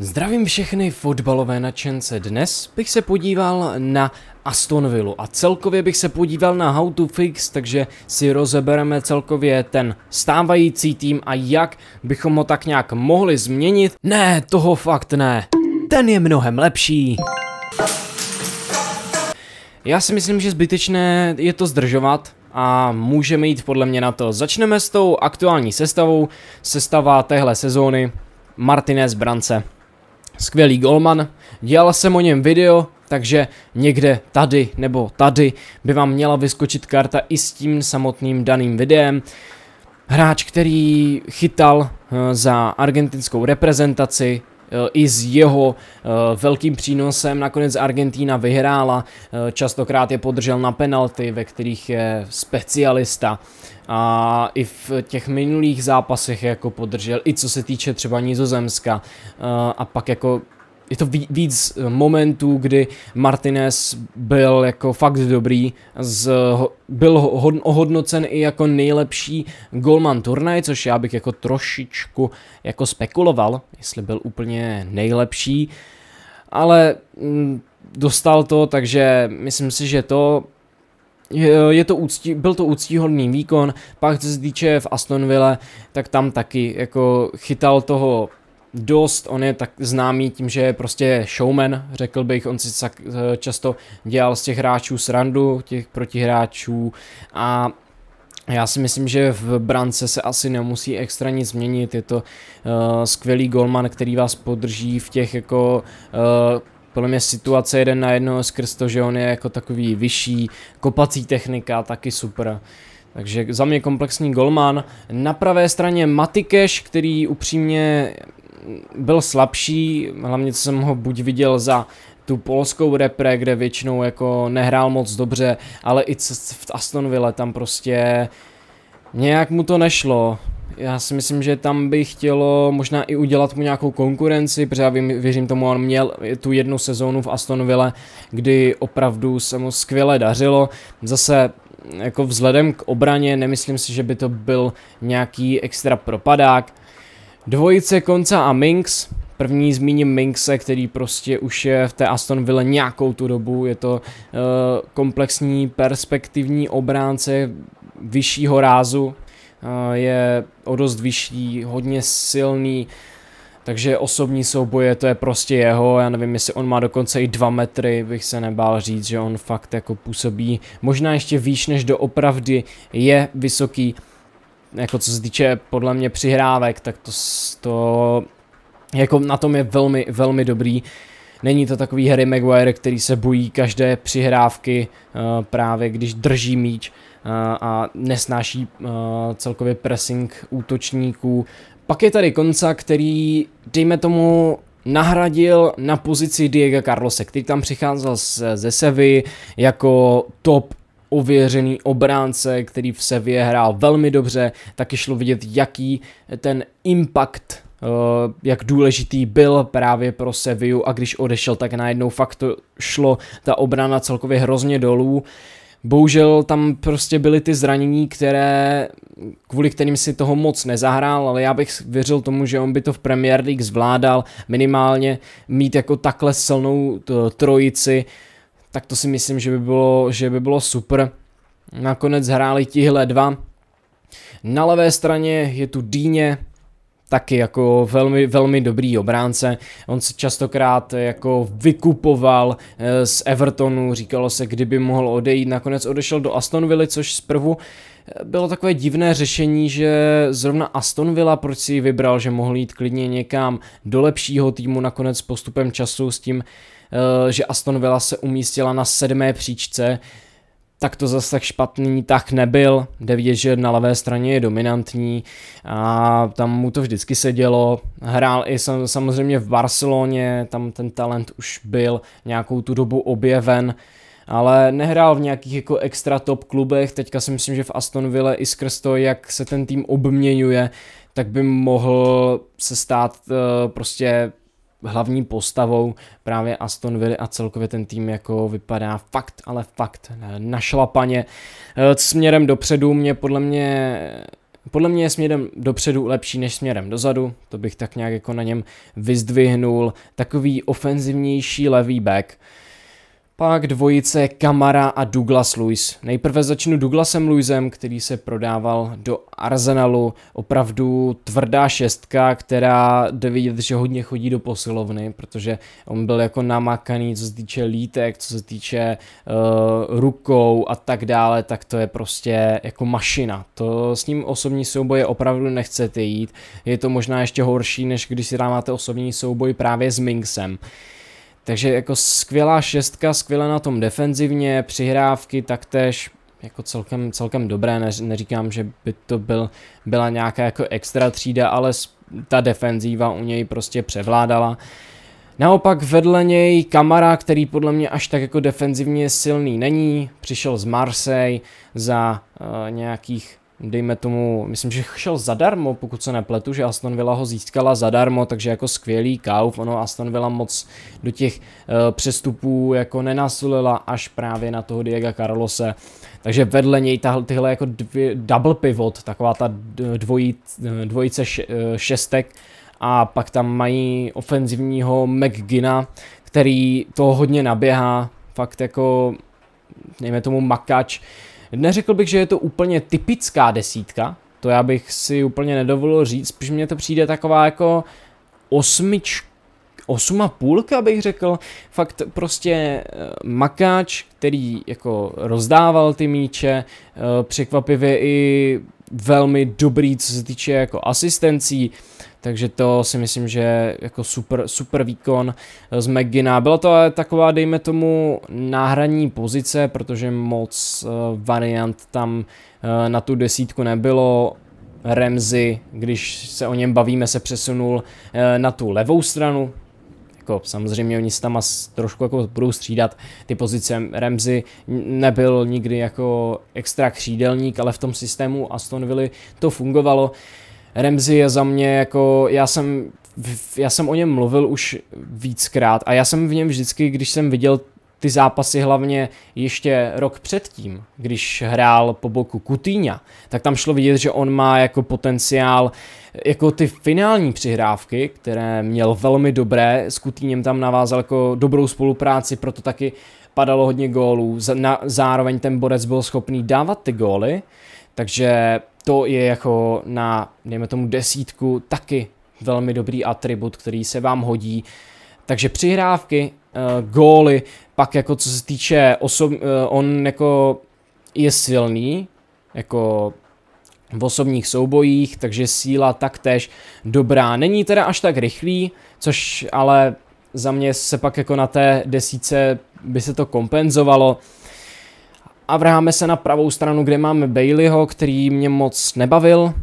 Zdravím všechny fotbalové nadšence. Dnes bych se podíval na Aston Villa a celkově bych se podíval na How to Fix, takže si rozebereme celkově ten stávající tým a jak bychom ho tak nějak mohli změnit. Ne, toho fakt ne. Ten je mnohem lepší. Já si myslím, že zbytečné je to zdržovat a můžeme jít podle mě na to. Začneme s tou aktuální sestavou. Sestava téhle sezóny Martinez Brance skvělý golman, dělal jsem o něm video, takže někde tady nebo tady by vám měla vyskočit karta i s tím samotným daným videem. Hráč, který chytal eh, za argentinskou reprezentaci, eh, i s jeho eh, velkým přínosem nakonec Argentína vyhrála, častokrát je podržel na penalty, ve kterých je specialista a i v těch minulých zápasech jako podržel, i co se týče třeba Nizozemska. A pak jako je to víc momentů, kdy Martinez byl jako fakt dobrý, z, byl ohodnocen i jako nejlepší golman turnaj, což já bych jako trošičku jako spekuloval, jestli byl úplně nejlepší, ale mm, dostal to, takže myslím si, že to je to úctí, byl to úctíhodný výkon, pak co se týče v Aston Villa, tak tam taky jako chytal toho dost, on je tak známý tím, že je prostě showman, řekl bych, on si často dělal z těch hráčů srandu, těch protihráčů. A já si myslím, že v brance se asi nemusí extra nic změnit, je to uh, skvělý golman, který vás podrží v těch jako uh, podle mě situace jeden na jednoho skrz to, že on je jako takový vyšší, kopací technika, taky super. Takže za mě komplexní golman. Na pravé straně Matikeš, který upřímně byl slabší, hlavně co jsem ho buď viděl za tu polskou repre, kde většinou jako nehrál moc dobře, ale i v Aston Villa tam prostě nějak mu to nešlo. Já si myslím, že tam by chtělo možná i udělat mu nějakou konkurenci, protože já věřím tomu, on měl tu jednu sezónu v Aston Villa, kdy opravdu se mu skvěle dařilo. Zase jako vzhledem k obraně nemyslím si, že by to byl nějaký extra propadák. Dvojice Konca a Minx, První zmíním Minxe, který prostě už je v té Aston Villa nějakou tu dobu. Je to uh, komplexní perspektivní obránce vyššího rázu. Uh, je o dost vyšší, hodně silný, takže osobní souboje to je prostě jeho, já nevím, jestli on má dokonce i dva metry, bych se nebál říct, že on fakt jako působí. Možná ještě výš než do opravdy je vysoký, jako co se týče podle mě přihrávek, tak to, to jako na tom je velmi, velmi dobrý. Není to takový Harry Maguire, který se bojí každé přihrávky uh, právě když drží míč a nesnáší uh, celkově pressing útočníků. Pak je tady Konca, který, dejme tomu, nahradil na pozici Diego Carlose, který tam přicházel ze Sevy jako top ověřený obránce, který v Sevě hrál velmi dobře, taky šlo vidět, jaký ten impact Uh, jak důležitý byl právě pro Seviu a když odešel, tak najednou fakt to šlo ta obrana celkově hrozně dolů. Bohužel tam prostě byly ty zranění, které, kvůli kterým si toho moc nezahrál, ale já bych věřil tomu, že on by to v Premier League zvládal, minimálně mít jako takhle silnou trojici, tak to si myslím, že by bylo, že by bylo super. Nakonec hráli tihle dva. Na levé straně je tu Dýně, taky jako velmi, velmi dobrý obránce. On se častokrát jako vykupoval eh, z Evertonu, říkalo se, kdyby mohl odejít. Nakonec odešel do Aston Villa, což zprvu eh, bylo takové divné řešení, že zrovna Aston Villa, proč si vybral, že mohl jít klidně někam do lepšího týmu, nakonec postupem času s tím, eh, že Aston Villa se umístila na sedmé příčce, tak to zase tak špatný tak nebyl. Jde vidět, že na levé straně je dominantní a tam mu to vždycky sedělo. Hrál i samozřejmě v Barceloně, tam ten talent už byl nějakou tu dobu objeven, ale nehrál v nějakých jako extra top klubech. Teďka si myslím, že v Aston Villa i skrz to, jak se ten tým obměňuje, tak by mohl se stát uh, prostě hlavní postavou právě Aston Villa a celkově ten tým jako vypadá fakt, ale fakt našlapaně. Eh, směrem dopředu mě podle mě podle mě je směrem dopředu lepší než směrem dozadu, to bych tak nějak jako na něm vyzdvihnul, takový ofenzivnější levý back. Pak dvojice Kamara a Douglas Lewis. Nejprve začnu Douglasem Lewisem, který se prodával do Arsenalu. Opravdu tvrdá šestka, která jde vidět, že hodně chodí do posilovny, protože on byl jako namakaný, co se týče lítek, co se týče uh, rukou a tak dále, tak to je prostě jako mašina. To s ním osobní souboje opravdu nechcete jít. Je to možná ještě horší, než když si dáváte osobní souboj právě s Minksem. Takže jako skvělá šestka, skvěle na tom defenzivně, přihrávky taktéž jako celkem, celkem dobré, ne, neříkám, že by to byl, byla nějaká jako extra třída, ale ta defenzíva u něj prostě převládala. Naopak vedle něj Kamara, který podle mě až tak jako defenzivně silný není, přišel z Marseille za uh, nějakých dejme tomu, myslím, že šel zadarmo, pokud se nepletu, že Aston Villa ho získala zadarmo, takže jako skvělý kauf, ono Aston Villa moc do těch uh, přestupů jako nenasulila až právě na toho Diego Carlose, takže vedle něj tahle, tyhle jako dvě, double pivot, taková ta dvojí, dvojice š, eh, šestek a pak tam mají ofenzivního McGina, který to hodně naběhá, fakt jako, dejme tomu makač, Neřekl bych, že je to úplně typická desítka, to já bych si úplně nedovolil říct, protože mně to přijde taková jako osmič, osma půlka bych řekl, fakt prostě eh, makáč, který jako rozdával ty míče, eh, překvapivě i velmi dobrý, co se týče jako asistencí, takže to si myslím, že jako super, super výkon z McGina. Byla to ale taková, dejme tomu, náhradní pozice, protože moc uh, variant tam uh, na tu desítku nebylo. Remzy, když se o něm bavíme, se přesunul na tu levou stranu, jako samozřejmě oni se tam trošku jako budou střídat ty pozice. Remzy nebyl nikdy jako extra křídelník, ale v tom systému Aston Villa to fungovalo. Uh, Remzi je za mě jako, já jsem, já jsem o něm mluvil už víckrát a já jsem v něm vždycky, když jsem viděl ty zápasy hlavně ještě rok předtím, když hrál po boku Kutýňa, tak tam šlo vidět, že on má jako potenciál jako ty finální přihrávky, které měl velmi dobré, s Kutýněm tam navázal jako dobrou spolupráci, proto taky padalo hodně gólů, zároveň ten borec byl schopný dávat ty góly, takže to je jako na, dejme tomu, desítku taky velmi dobrý atribut, který se vám hodí. Takže přihrávky, uh, góly, pak jako co se týče osob, uh, on jako je silný, jako v osobních soubojích, takže síla taktéž dobrá. Není teda až tak rychlý, což ale za mě se pak jako na té desíce by se to kompenzovalo. A vrháme se na pravou stranu, kde máme Baileyho, který mě moc nebavil.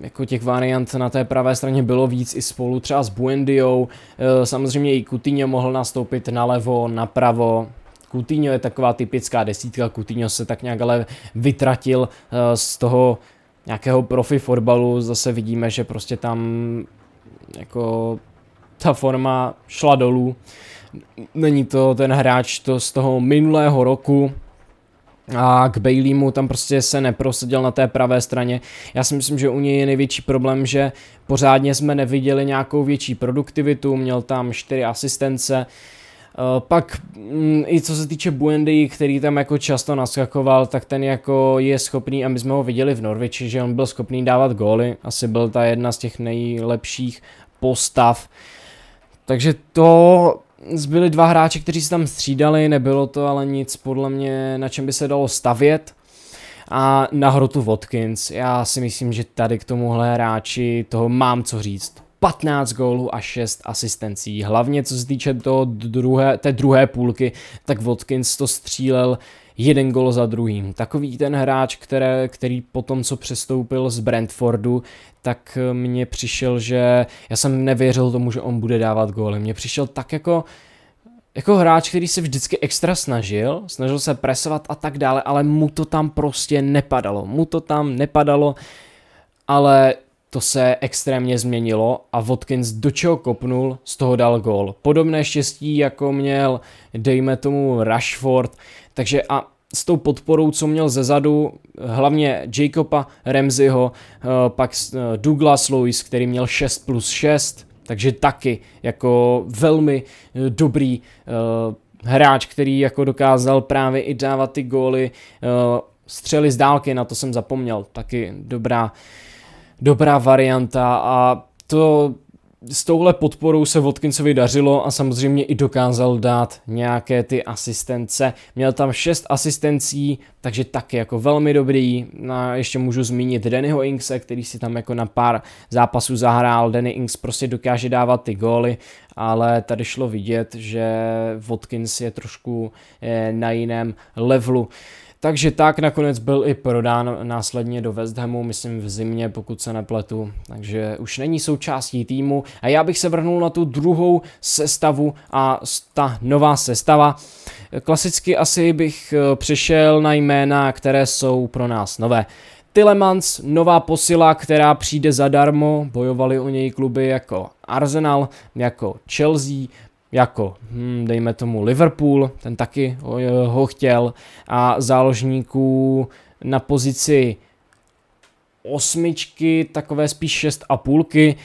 Jako těch variant na té pravé straně bylo víc i spolu třeba s Buendiou. E, samozřejmě i Coutinho mohl nastoupit nalevo, napravo. Coutinho je taková typická desítka, Coutinho se tak nějak ale vytratil e, z toho nějakého profi fotbalu. Zase vidíme, že prostě tam jako ta forma šla dolů. Není to ten hráč to z toho minulého roku, a k Baileymu tam prostě se neprosadil na té pravé straně. Já si myslím, že u něj je největší problém, že pořádně jsme neviděli nějakou větší produktivitu, měl tam čtyři asistence, eh, pak mm, i co se týče Buendy, který tam jako často naskakoval, tak ten jako je schopný, a my jsme ho viděli v Norviči, že on byl schopný dávat góly, asi byl ta jedna z těch nejlepších postav. Takže to zbyli dva hráči, kteří se tam střídali, nebylo to ale nic podle mě, na čem by se dalo stavět. A na hrotu Watkins, já si myslím, že tady k tomuhle hráči toho mám co říct. 15 gólů a 6 asistencí. Hlavně co se týče toho druhé, té druhé půlky, tak Watkins to střílel jeden gol za druhým. Takový ten hráč, které, který potom, co přestoupil z Brentfordu, tak mně přišel, že já jsem nevěřil tomu, že on bude dávat góly. Mně přišel tak jako jako hráč, který se vždycky extra snažil, snažil se presovat a tak dále, ale mu to tam prostě nepadalo. Mu to tam nepadalo, ale to se extrémně změnilo a Watkins do čeho kopnul, z toho dal gól. Podobné štěstí, jako měl, dejme tomu, Rashford, takže a s tou podporou, co měl ze zadu, hlavně Jacoba Ramseyho, uh, pak uh, Douglas Lewis, který měl 6 plus 6, takže taky jako velmi uh, dobrý hráč, který jako dokázal právě i dávat ty góly, střely z dálky, na to jsem zapomněl, taky dobrá, dobrá varianta a to s touhle podporou se Watkinsovi dařilo a samozřejmě i dokázal dát nějaké ty asistence. Měl tam 6 asistencí, takže taky jako velmi dobrý. No, ještě můžu zmínit Dannyho Inkse, který si tam jako na pár zápasů zahrál. Danny Inks prostě dokáže dávat ty góly, ale tady šlo vidět, že Watkins je trošku eh, na jiném levelu. Takže tak nakonec byl i prodán následně do West Hamu, myslím v zimě, pokud se nepletu, takže už není součástí týmu a já bych se vrhnul na tu druhou sestavu a ta nová sestava. Klasicky asi bych eh, přešel na jména, které jsou pro nás nové. Tilemans, nová posila, která přijde zadarmo, bojovali o něj kluby jako Arsenal, jako Chelsea, jako, hm, dejme tomu Liverpool, ten taky ho chtěl, a záložníků na pozici osmičky, takové spíš šest a půlky,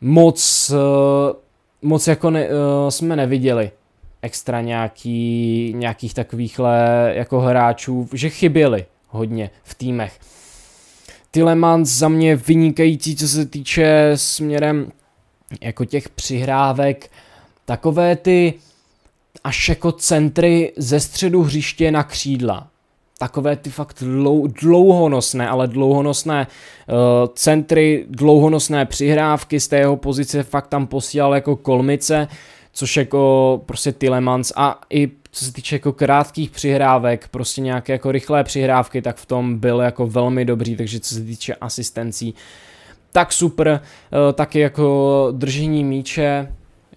moc, eh, moc jako ne, eh, jsme neviděli extra nějaký, nějakých takovýchhle jako hráčů, že chyběli hodně v týmech. Tilemans za mě vynikající, co se týče směrem jako těch přihrávek, takové ty až jako centry ze středu hřiště na křídla. Takové ty fakt dlou, dlouhonosné, ale dlouhonosné uh, centry, dlouhonosné přihrávky z té jeho pozice fakt tam posílal jako kolmice, což jako prostě Tilemans a i co se týče jako krátkých přihrávek, prostě nějaké jako rychlé přihrávky, tak v tom byl jako velmi dobrý, takže co se týče asistencí, tak super, uh, taky jako držení míče,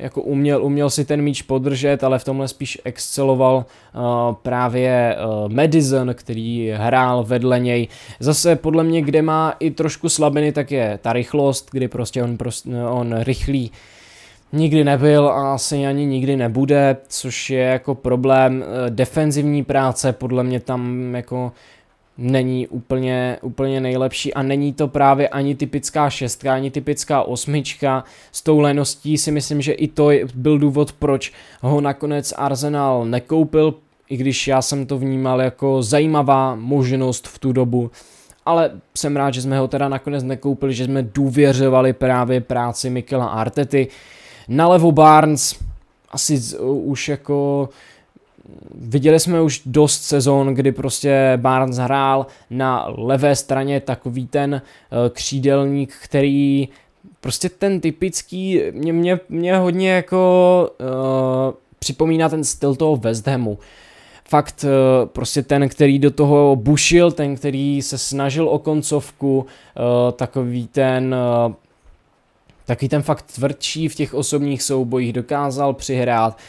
jako uměl, uměl si ten míč podržet, ale v tomhle spíš exceloval uh, právě uh, Madison, který hrál vedle něj. Zase podle mě, kde má i trošku slabiny, tak je ta rychlost, kdy prostě on, prostě, on rychlý nikdy nebyl a asi ani nikdy nebude, což je jako problém uh, defenzivní práce, podle mě tam jako není úplně, úplně nejlepší a není to právě ani typická šestka, ani typická osmička. S tou leností si myslím, že i to byl důvod, proč ho nakonec Arsenal nekoupil, i když já jsem to vnímal jako zajímavá možnost v tu dobu. Ale jsem rád, že jsme ho teda nakonec nekoupili, že jsme důvěřovali právě práci Mikela Artety. Nalevo Barnes, asi už jako viděli jsme už dost sezon, kdy prostě Barnes hrál na levé straně takový ten uh, křídelník, který prostě ten typický, mě, mě, mě hodně jako uh, připomíná ten styl toho West Hamu. Fakt uh, prostě ten, který do toho bušil, ten, který se snažil o koncovku, uh, takový ten uh, taky ten fakt tvrdší v těch osobních soubojích dokázal přihrát. Uh,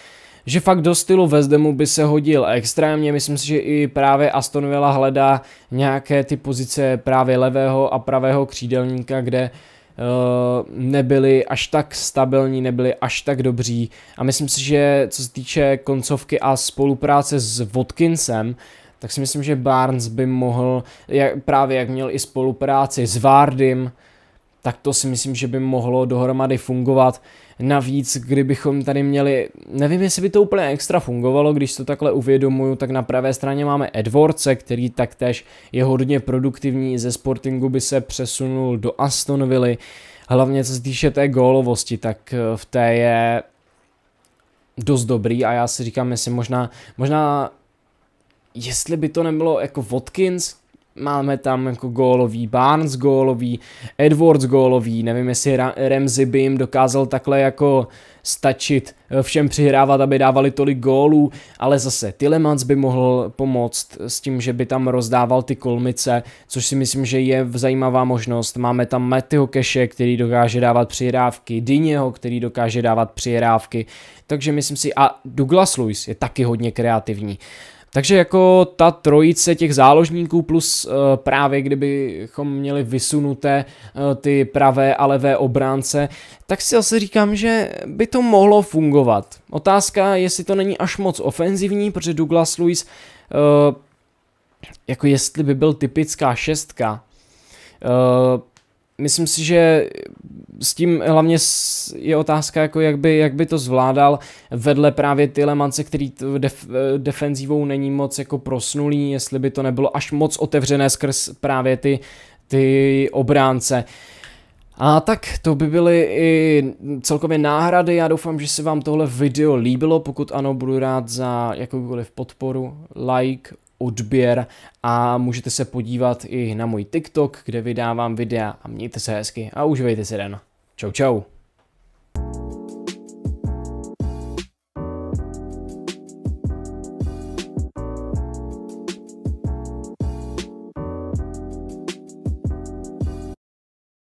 že fakt do stylu Vezdemu by se hodil. Extrémně, myslím si, že i právě Aston Villa hledá nějaké ty pozice právě levého a pravého křídelníka, kde Uh, nebyli až tak stabilní, nebyli až tak dobří. A myslím si, že co se týče koncovky a spolupráce s Watkinsem, tak si myslím, že Barnes by mohl, jak, právě jak měl i spolupráci s Vardym, tak to si myslím, že by mohlo dohromady fungovat. Navíc, kdybychom tady měli, nevím, jestli by to úplně extra fungovalo, když to takhle uvědomuju, tak na pravé straně máme Edwardse, který taktéž je hodně produktivní, ze Sportingu by se přesunul do Aston Villa, hlavně co se týče té gólovosti, tak eh, v té je dost dobrý a já si říkám, jestli možná, možná jestli by to nebylo jako Watkins, Máme tam jako gólový, Barnes gólový, Edwards gólový, nevím jestli Ramsey by jim dokázal takhle jako stačit eh, všem přihrávat, aby dávali tolik gólů, ale zase Tillemans by mohl pomoct s tím, že by tam rozdával ty kolmice, což si myslím, že je zajímavá možnost. Máme tam Mattyho Keše, který dokáže dávat přihrávky, Dyněho, který dokáže dávat přihrávky, takže myslím si, a Douglas Lewis je taky hodně kreativní. Takže jako ta trojice těch záložníků plus uh, právě kdybychom měli vysunuté uh, ty pravé a levé obránce, tak si asi říkám, že by to mohlo fungovat. Otázka, jestli to není až moc ofenzivní, protože Douglas Lewis uh, jako jestli by byl typická šestka. Myslím si, že s tím hlavně je otázka, jako jak, by, jak by to zvládal vedle právě Tilemance, který def, defenzívou není moc jako prosnulý, jestli by to nebylo až moc otevřené skrz právě ty, ty obránce. A tak to by byly i celkově náhrady, já doufám, že se vám tohle video líbilo, pokud ano, budu rád za jakoukoliv podporu, like, odběr a můžete se podívat i na můj TikTok, kde vydávám videa a mějte se hezky a uživejte se den. Čau čau.